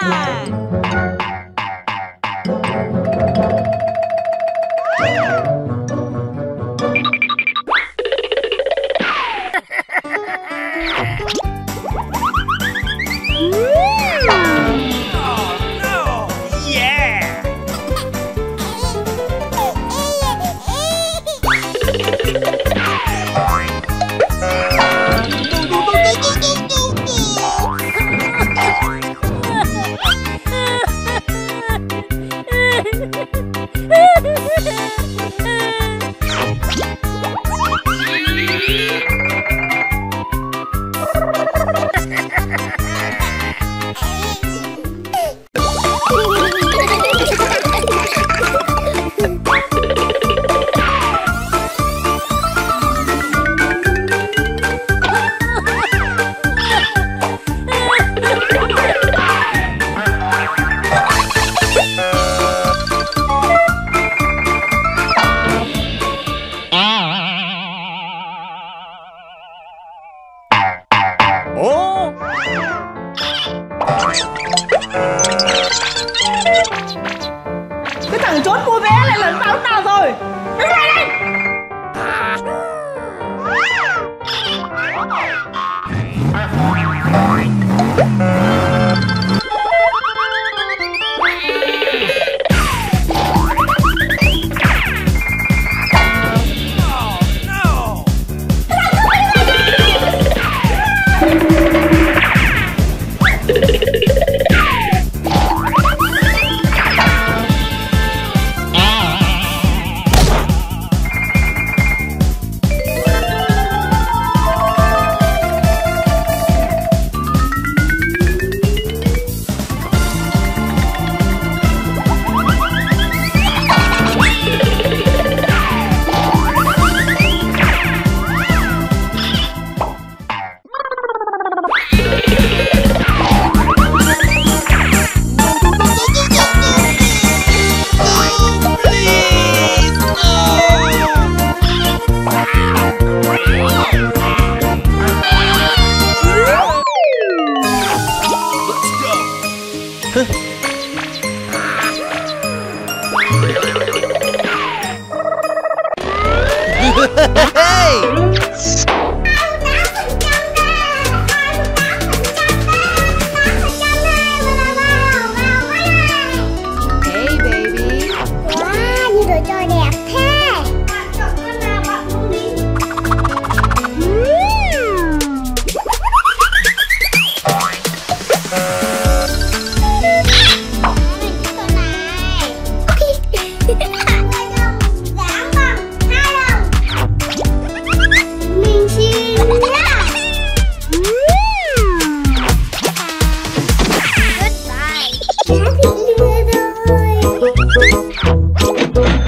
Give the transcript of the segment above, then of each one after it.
하. ơi. À,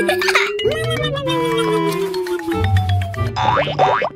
Oh, ah. boy.